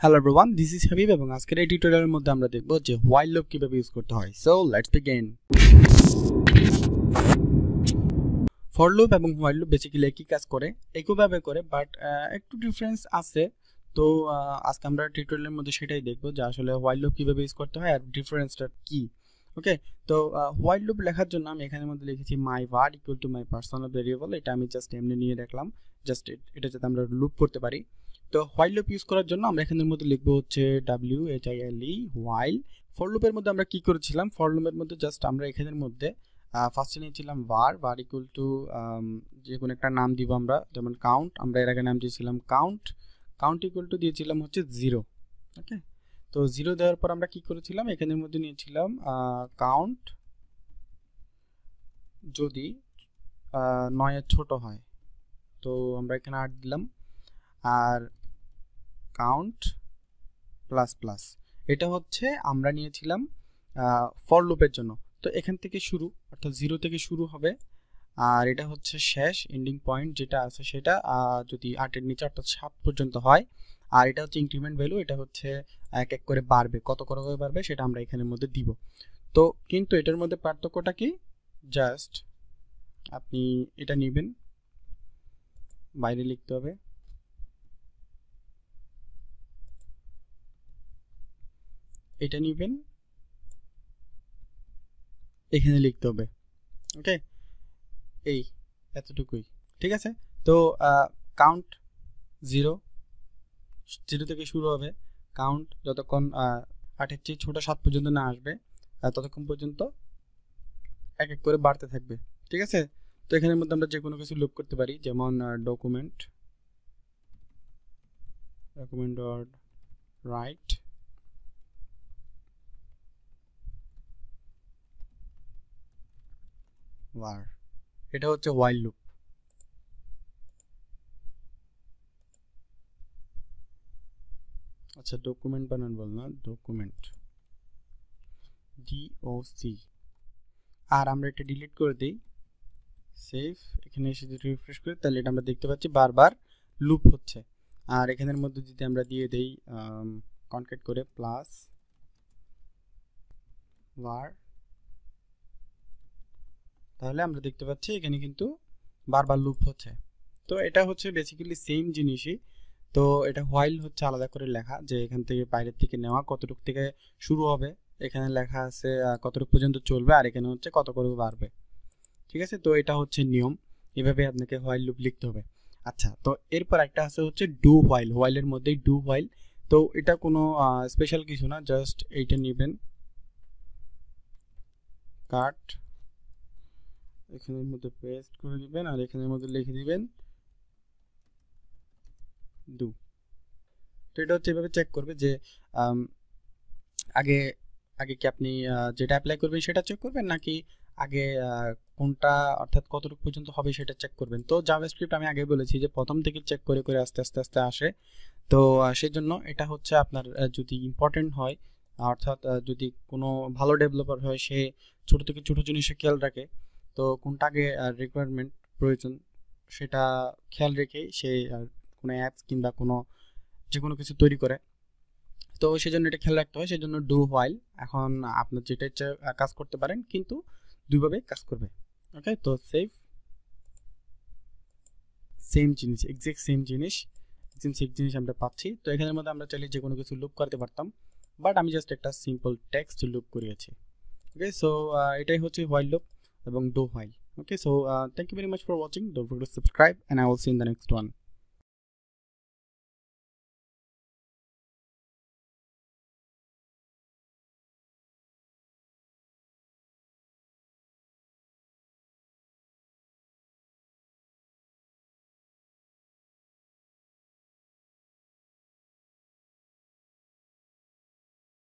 Hello everyone this is Habib এবং আজকের এই টিউটোরিয়ালের মধ্যে আমরা দেখব যে হোয়াইল লুপ কীভাবে ইউজ করতে হয়। So let's begin for loop এবং হোয়াইল লুপ বেসিক্যালি একই কাজ করে, একইভাবে করে বাট একটু ডিফারেন্স আছে। তো আজকে আমরা টিউটোরিয়ালের মধ্যে সেটাই দেখব যে আসলে হোয়াইল লুপ কীভাবে ইউজ করতে হয় আর ডিফারেন্সটা কি। ওকে তো হোয়াইল লুপ লেখার জন্য আমি এখানের মধ্যে লিখেছি my word equal to my personal variable এটা আমি জাস্ট এমনি নিয়ে রাখলাম। জাস্ট এটা যাতে আমরা লুপ করতে পারি। তো হোয়াইল লুপ ইউজ করার জন্য আমরা এখানের মধ্যে লিখব হচ্ছে W H I L E while for লুপের মধ্যে আমরা কি করেছিলাম? ফর লুপের মধ্যে জাস্ট আমরা এখানের মধ্যে ফার্স্টে নিয়েছিলাম var var ইকুয়াল টু যে কোনো একটা নাম দিব আমরা, যেমন কাউন্ট আমরা এর আগে নাম দিয়েছিলাম কাউন্ট কাউন্ট ইকুয়াল টু দিয়েছিলাম হচ্ছে জিরো ওকে তো জিরো দেওয়ার পর আমরা কি করেছিলাম? এখানের মধ্যে নিয়েছিলাম কাউন্ট যদি নয়ের ছোট হয়, তো আমরা এখানে আট দিলাম। আর কাউন্ট প্লাস প্লাস এটা হচ্ছে আমরা নিয়েছিলাম ফর লুপের জন্য। তো এখান থেকে শুরু, অর্থাৎ জিরো থেকে শুরু হবে। আর এটা হচ্ছে শেষ এন্ডিং পয়েন্ট যেটা আছে সেটা যদি আটের নিচে, অর্থাৎ সাত পর্যন্ত হয়। আর এটা হচ্ছে ইনক্রিমেন্ট ভ্যালু এটা হচ্ছে এক এক করে বাড়বে। কত করে করে বাড়বে সেটা আমরা এখানের মধ্যে দিব। তো কিন্তু এটার মধ্যে পার্থক্যটা কি? জাস্ট আপনি এটা নেবেন। বাইরে লিখতে হবে। এটা নেবেন। এখানে লিখতে হবে। ওকে? এই, এতটুকুই। ঠিক আছে? তো কাউন্ট জিরো জিরো থেকে শুরু হবে। কাউন্ট যতক্ষণ আটের চেয়ে ছোটো সাত পর্যন্ত না আসবে ততক্ষণ পর্যন্ত এক এক করে বাড়তে থাকবে। ঠিক আছে? তো এখানের মধ্যে আমরা যে কোনো কিছু লুপ করতে পারি, যেমন document document dot write var. এটা হচ্ছে while লুপ আচ্ছা ডকুমেন্ট বানান বল না ডকুমেন্ট ডিওসি আর আমরা এটা ডিলিট করে দিই। সেভ এখানে এসে যদি রিফ্রেশ করি, তাহলে এটা আমরা দেখতে পাচ্ছি বারবার লুপ হচ্ছে। আর এখানের মধ্যে যদি আমরা দিয়ে দেই কনকেট করে প্লাস var তাহলে আমরা দেখতে পাচ্ছি এখানে কিন্তু বারবার লুপ হচ্ছে। তো এটা হচ্ছে বেসিক্যালি সেম জিনিসই। তো এটা হোয়াইল হচ্ছে আলাদা করে লেখা যে এখান থেকে বাইরের থেকে নেওয়া কতটুক থেকে শুরু হবে, এখানে লেখা আছে কতটুক পর্যন্ত চলবে আর এখানে হচ্ছে কত করে বাড়বে। ঠিক আছে? তো এটা হচ্ছে নিয়ম। এভাবে আপনাকে হোয়াইল লুপ লিখতে হবে। আচ্ছা তো এরপর একটা আছে হচ্ছে ডু হোয়াইল হোয়াইলের মধ্যেই ডু হোয়াইল তো এটা কোনো স্পেশাল কিছু না জাস্ট এইটা নেবেন। কাট। এখানের মধ্যে পেস্ট করে দিবেন আর এখানের মধ্যে লিখে দিবেন দু তো এটা হচ্ছে এভাবে চেক করবে যে আগে আগে কি আপনি যেটা অ্যাপ্লাই করবেন সেটা চেক করবেন নাকি আগে কোনটা অর্থাৎ কতটুকু পর্যন্ত হবে সেটা চেক করবেন? তো জাভাস্ক্রিপ্ট আমি আগে বলেছি যে প্রথম থেকে চেক করে করে আস্তে আস্তে আস্তে আসে। তো সেই জন্য এটা হচ্ছে আপনার যদি ইম্পর্টেন্ট হয়, অর্থাৎ যদি কোনো ভালো ডেভেলপার হয় সে ছোট থেকে ছোট জিনিসে খেয়াল রাখে। তো কোনটা আগে রিকোয়ারমেন্ট প্রয়োজন সেটা খেয়াল রেখেই সে কোনো অ্যাপস কিংবা কোনো যে কোনো কিছু তৈরি করে। তো সেই জন্য এটা খেয়াল রাখতে হয় সেই জন্য ডু হোয়াইল এখন আপনার যেটা ইচ্ছে কাজ করতে পারেন, কিন্তু দুইভাবে কাজ করবে। ওকে তো সেভ সেম জিনিস এক্সাক্ট সেম জিনিস সেম সেম জিনিস আমরা পাচ্ছি। তো এখানের মধ্যে আমরা চাইলে যে কোনো কিছু লুপ করতে পারতাম বাট আমি জাস্ট একটা সিম্পল টেক্সট লুপ করিয়েছি। ওকে সো এটাই হচ্ছে হোয়াইল লুপ এবং do while okay so uh, thank you very much for watching. Don't forget to subscribe and i will see you in the next one